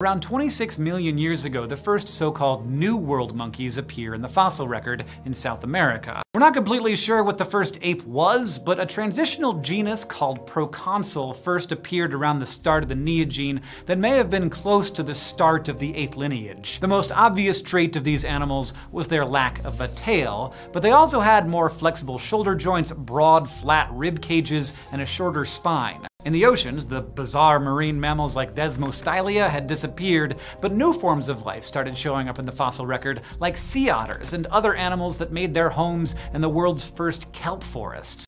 Around 26 million years ago, the first so-called New World monkeys appear in the fossil record in South America. We're not completely sure what the first ape was, but a transitional genus called Proconsul first appeared around the start of the Neogene that may have been close to the start of the ape lineage. The most obvious trait of these animals was their lack of a tail, but they also had more flexible shoulder joints, broad, flat rib cages, and a shorter spine. In the oceans, the bizarre marine mammals like Desmostylia had disappeared, but new forms of life started showing up in the fossil record, like sea otters and other animals that made their homes in the world's first kelp forests.